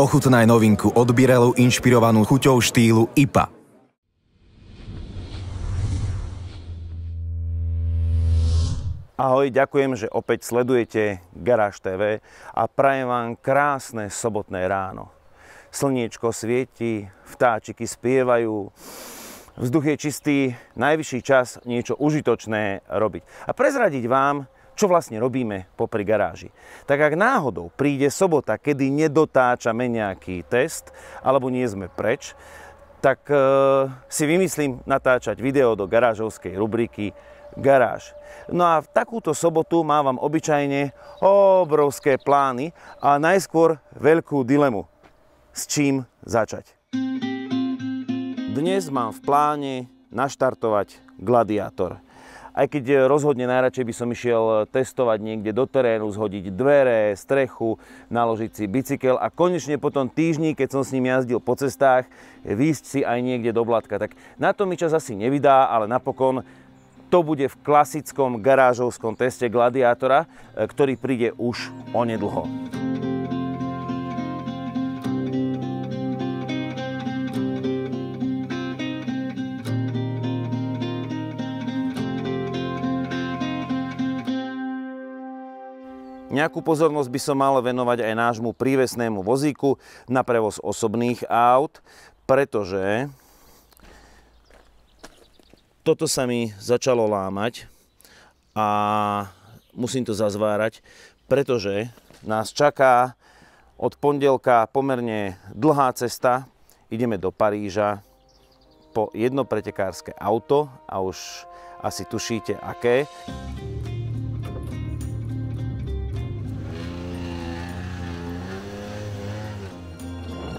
Ochutnaj novinku od Birelu inšpirovanú chuťou štýlu IPA. Ahoj, ďakujem, že opäť sledujete Garáž TV a prajem vám krásne sobotné ráno. Slniečko svieti, vtáčiky spievajú, vzduch je čistý, najvyšší čas niečo užitočné robiť. A prezradiť vám, čo vlastne robíme popri garáži. Tak ak náhodou príde sobota, kedy nedotáčame nejaký test, alebo nie sme preč, tak e, si vymyslím natáčať video do garážovskej rubriky Garáž. No a v takúto sobotu mávam obyčajne obrovské plány a najskôr veľkú dilemu. S čím začať? Dnes mám v pláne naštartovať Gladiátor aj keď eh, rozhodne najradšej by som išiel testovať niekde do terénu, zhodiť dvere, strechu, naložiť si bicykel a konečne po tom týždni, keď som s ním jazdil po cestách, výjsť si aj niekde do Blatka. Tak na to mi čas asi nevydá, ale napokon to bude v klasickom garážovskom teste Gladiátora, eh, ktorý príde už onedlho. Nejakú pozornosť by som mal venovať aj nášmu prívesnému vozíku na prevoz osobných aut, pretože toto sa mi začalo lámať a musím to zazvárať, pretože nás čaká od pondelka pomerne dlhá cesta. Ideme do Paríža po jedno pretekárske auto a už asi tušíte aké.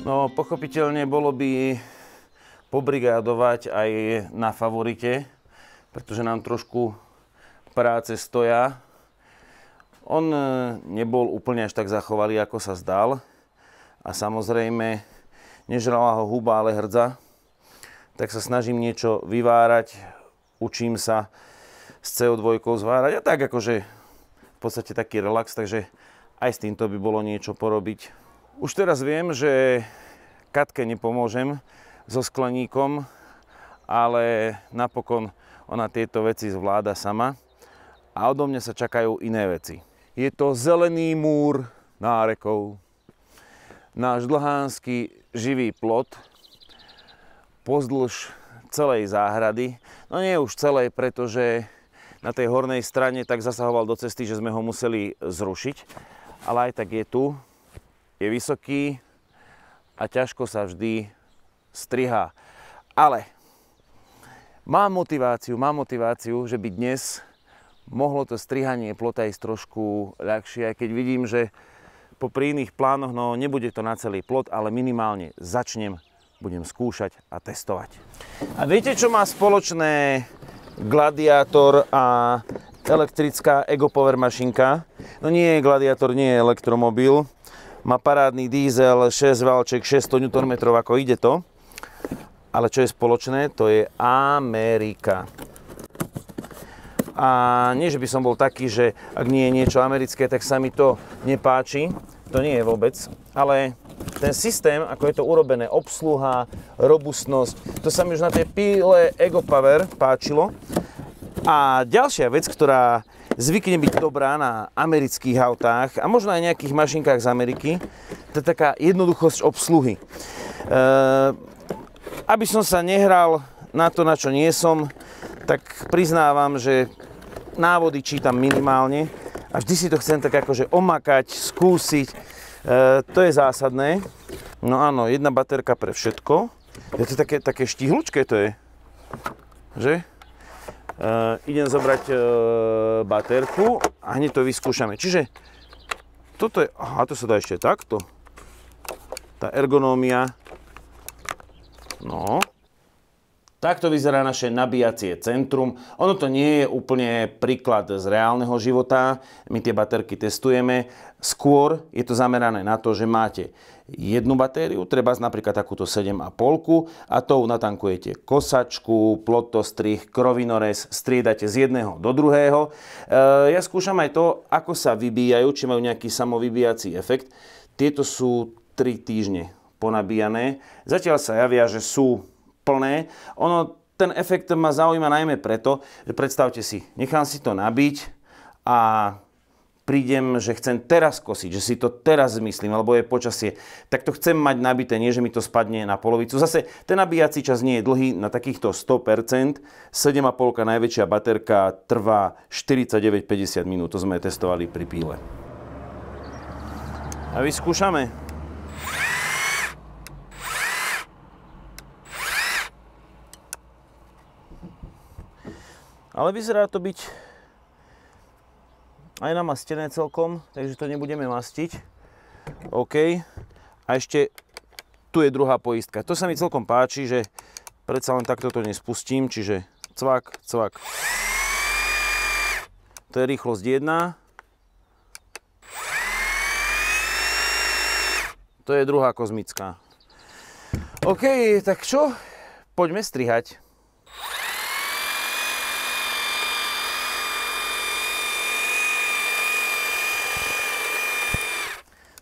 No, pochopiteľne bolo by pobrigádovať aj na favorite, pretože nám trošku práce stoja. On e, nebol úplne až tak zachovalý, ako sa zdal. A samozrejme, nežrala ho huba, ale hrdza. Tak sa snažím niečo vyvárať, učím sa s CO2 zvárať a tak akože v podstate taký relax, takže aj s týmto by bolo niečo porobiť. Už teraz viem, že Katke nepomôžem so skleníkom, ale napokon ona tieto veci zvláda sama a odo mňa sa čakajú iné veci. Je to zelený múr nárekov, náš dlhánsky živý plot pozdĺž celej záhrady. No nie už celej, pretože na tej hornej strane tak zasahoval do cesty, že sme ho museli zrušiť. Ale aj tak je tu je vysoký a ťažko sa vždy strihá. Ale mám motiváciu, mám motiváciu, že by dnes mohlo to strihanie plota ísť trošku ľahšie, aj keď vidím, že po iných plánoch, no nebude to na celý plot, ale minimálne začnem, budem skúšať a testovať. A viete, čo má spoločné Gladiátor a elektrická Ego Power mašinka? No nie je Gladiátor, nie je elektromobil, má parádny diesel, 6 valček, 600 Nm, ako ide to. Ale čo je spoločné, to je Amerika. A nie, že by som bol taký, že ak nie je niečo americké, tak sa mi to nepáči. To nie je vôbec. Ale ten systém, ako je to urobené, obsluha, robustnosť, to sa mi už na tej píle Ego Power páčilo. A ďalšia vec, ktorá zvykne byť dobrá na amerických autách a možno aj nejakých mašinkách z Ameriky. To je taká jednoduchosť obsluhy. E, aby som sa nehral na to, na čo nie som, tak priznávam, že návody čítam minimálne a vždy si to chcem tak akože omakať, skúsiť. E, to je zásadné. No áno, jedna baterka pre všetko. Je to také, také štihlučké to je. Že? Uh, idem zobrať uh, baterku a hneď to vyskúšame. Čiže toto je, aha, to sa dá ešte takto. Tá ergonómia. No. Takto vyzerá naše nabíjacie centrum. Ono to nie je úplne príklad z reálneho života. My tie baterky testujeme. Skôr je to zamerané na to, že máte jednu batériu, treba napríklad takúto 7,5 a tou natankujete kosačku, plotostrih, krovinorez, striedate z jedného do druhého. E, ja skúšam aj to, ako sa vybíjajú, či majú nejaký samovybíjací efekt. Tieto sú 3 týždne ponabíjané. Zatiaľ sa javia, že sú plné. Ono, ten efekt ma zaujíma najmä preto, že predstavte si, nechám si to nabiť a prídem, že chcem teraz kosiť, že si to teraz zmyslím, alebo je počasie, tak to chcem mať nabité, nie že mi to spadne na polovicu. Zase ten nabíjací čas nie je dlhý, na takýchto 100%, 7,5 najväčšia baterka trvá 49-50 minút, to sme testovali pri píle. A vyskúšame. Ale vyzerá to byť aj namastené celkom, takže to nebudeme mastiť. OK. A ešte tu je druhá poistka. To sa mi celkom páči, že predsa len takto to nespustím, čiže cvak, cvak. To je rýchlosť 1. To je druhá kozmická. OK, tak čo? Poďme strihať.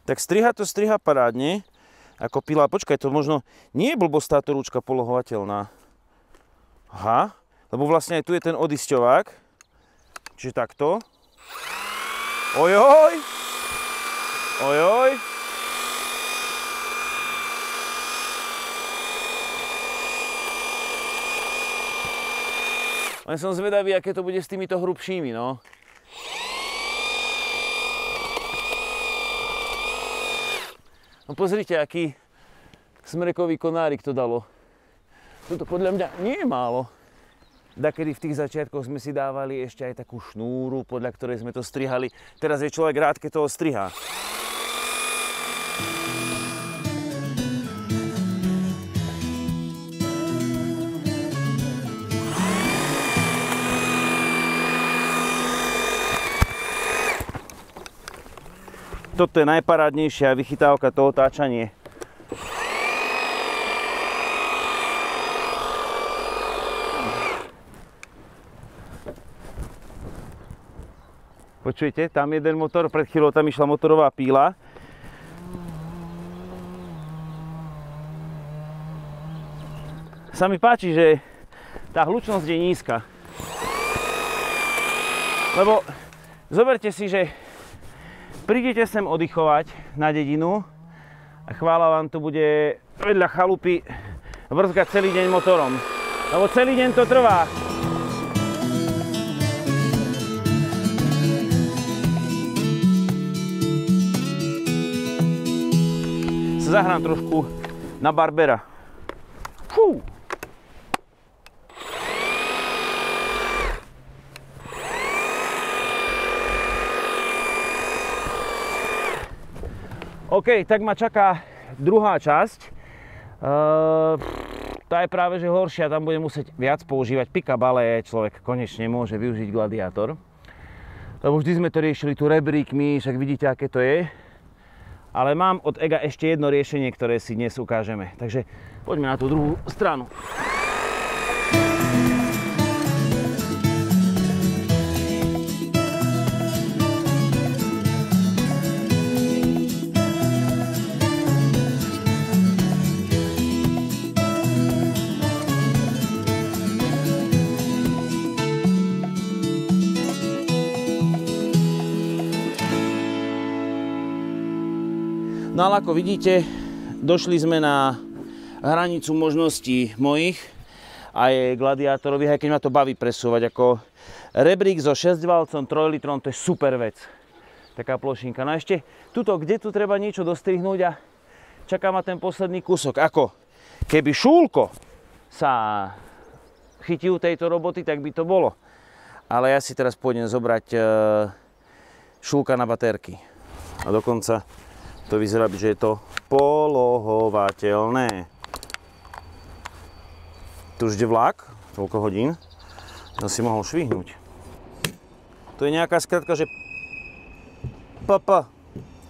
Tak striha to striha parádne, ako pila. Počkaj, to možno nie je blbosť táto rúčka polohovateľná. Aha, lebo vlastne aj tu je ten odisťovák. Čiže takto. Ojoj! Ojoj! Len som zvedavý, aké to bude s týmito hrubšími, no. No pozrite, aký smrekový konárik to dalo. Toto podľa mňa nie je málo. Dakedy v tých začiatkoch sme si dávali ešte aj takú šnúru, podľa ktorej sme to strihali. Teraz je človek rád, keď toho strihá. Toto je najparádnejšia vychytávka, to otáčanie. Počujete, tam jeden motor, pred chvíľou tam išla motorová píla. Sa mi páči, že tá hlučnosť je nízka. Lebo zoberte si, že prídete sem oddychovať na dedinu a chvála vám tu bude vedľa chalupy vrzgať celý deň motorom. Lebo celý deň to trvá. Zahrám trošku na Barbera. Fú. OK, tak ma čaká druhá časť. Uh, tá je práve že horšia, tam budem musieť viac používať pick-up, ale človek konečne môže využiť gladiátor. Lebo vždy sme to riešili tu rebríkmi, však vidíte, aké to je. Ale mám od EGA ešte jedno riešenie, ktoré si dnes ukážeme. Takže poďme na tú druhú stranu. No ale ako vidíte, došli sme na hranicu možností mojich aj gladiátorových, aj keď ma to baví presúvať. Ako rebrík so 6 valcom, 3 litrom, to je super vec. Taká plošinka. No a ešte tuto, kde tu treba niečo dostrihnúť a čaká ma ten posledný kúsok. Ako keby šúlko sa chytil tejto roboty, tak by to bolo. Ale ja si teraz pôjdem zobrať e, šúlka na baterky. A dokonca to vyzerá, že je to polohovateľné. Tu už ide vlak, toľko hodín, to si mohol švihnúť. To je nejaká skratka, že PP.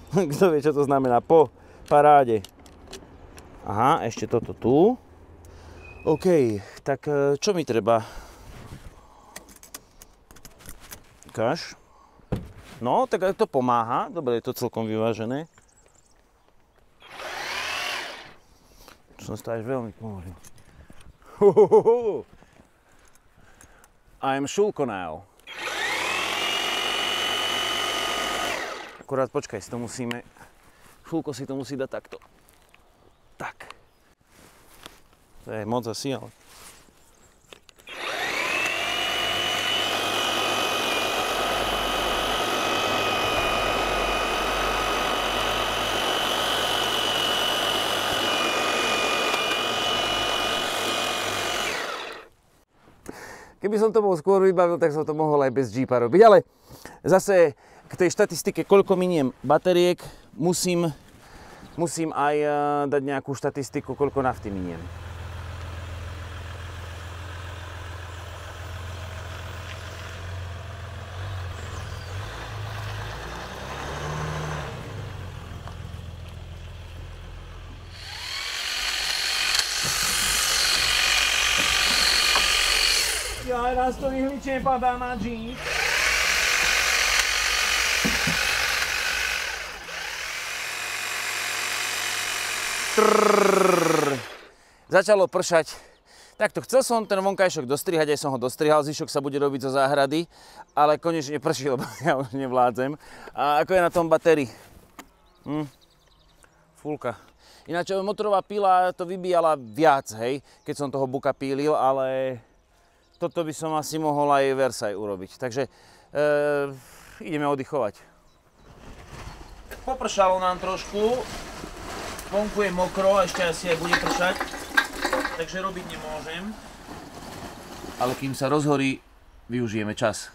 Kto vie, čo to znamená? Po paráde. Aha, ešte toto tu. OK, tak e, čo mi treba? Ukáž. No, tak to pomáha. Dobre, je to celkom vyvážené. Až veľmi pomalil. I'm Šulko now. Akurát počkaj, si to musíme... Šulko si to musí dať takto. Tak. To je moc asi, ale... Keby som to bol skôr vybavil, tak som to mohol aj bez Jeepa robiť. Ale zase k tej štatistike, koľko miniem bateriek, musím, musím aj eh, dať nejakú štatistiku, koľko nafty miniem. Ja raz to vyhličie padá na. Trrrr. Začalo pršať. Takto, chcel som ten vonkajšok dostrihať, aj som ho dostrihal, zvyšok sa bude robiť zo záhrady, ale konečne prší, lebo ja už nevládzem. A ako je na tom batérii? Hm. Fulka. Ináč motorová pila to vybíjala viac, hej, keď som toho buka pílil, ale toto by som asi mohol aj Versailles urobiť. Takže e, ideme oddychovať. Popršalo nám trošku, vonku je mokro, ešte asi aj bude pršať, takže robiť nemôžem. Ale kým sa rozhorí, využijeme čas.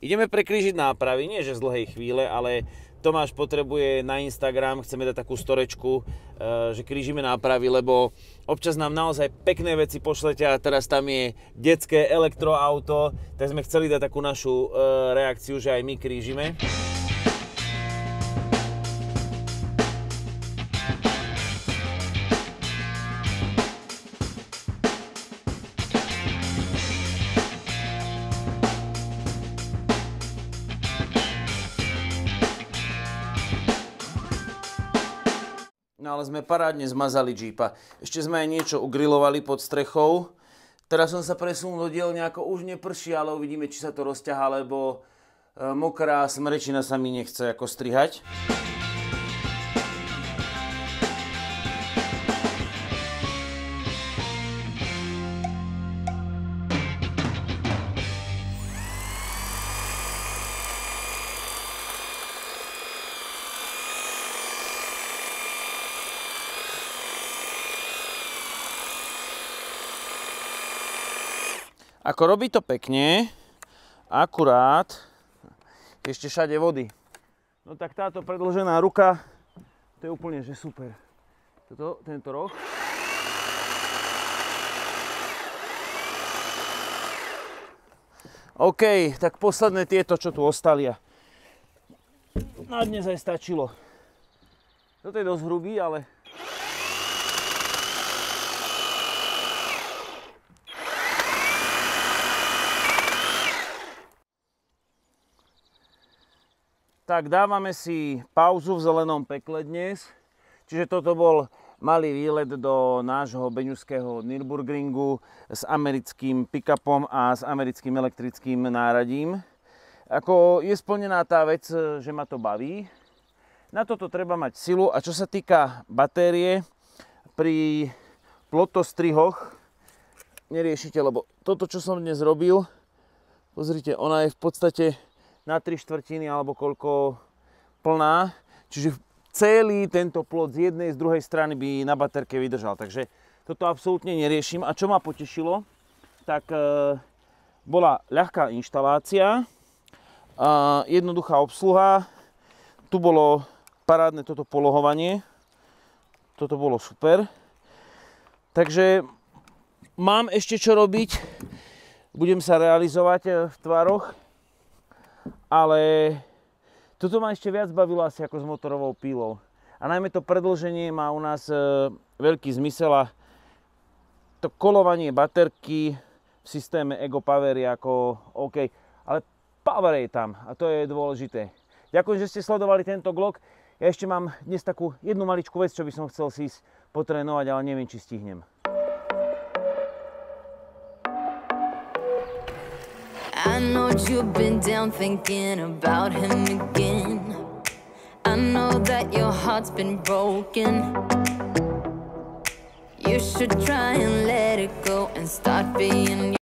Ideme prekrížiť nápravy, nie že z dlhej chvíle, ale Tomáš potrebuje na Instagram, chceme dať takú storečku, eh, že krížime nápravy, lebo občas nám naozaj pekné veci pošlete a teraz tam je detské elektroauto, tak sme chceli dať takú našu eh, reakciu, že aj my krížime. Ale sme parádne zmazali Jeepa. Ešte sme aj niečo ugrilovali pod strechou. Teraz som sa presunul do dielne, ako už neprší, ale uvidíme, či sa to rozťahá, lebo e, mokrá smrečina sa mi nechce ako strihať. Ako robí to pekne, akurát ešte všade vody. No tak táto predlžená ruka, to je úplne že super. Toto, tento roh. OK, tak posledné tieto, čo tu ostali. Na dnes aj stačilo. Toto je dosť hrubý, ale Tak dávame si pauzu v zelenom pekle dnes. Čiže toto bol malý výlet do nášho beňuského Nürburgringu s americkým pick-upom a s americkým elektrickým náradím. Ako je splnená tá vec, že ma to baví. Na toto treba mať silu a čo sa týka batérie, pri plotostrihoch neriešite, lebo toto, čo som dnes robil, pozrite, ona je v podstate na 3 štvrtiny alebo koľko plná. Čiže celý tento plot z jednej, z druhej strany by na baterke vydržal. Takže toto absolútne neriešim. A čo ma potešilo, tak e, bola ľahká inštalácia, a jednoduchá obsluha, tu bolo parádne toto polohovanie, toto bolo super. Takže mám ešte čo robiť, budem sa realizovať e, v tvaroch, ale toto ma ešte viac bavilo asi ako s motorovou pílou. A najmä to predlženie má u nás e, veľký zmysel a to kolovanie baterky v systéme Ego Power je ako OK, ale power je tam a to je dôležité. Ďakujem, že ste sledovali tento vlog. Ja ešte mám dnes takú jednu maličkú vec, čo by som chcel si ísť potrénovať, ale neviem, či stihnem. I know you've been down thinking about him again. I know that your heart's been broken. You should try and let it go and start being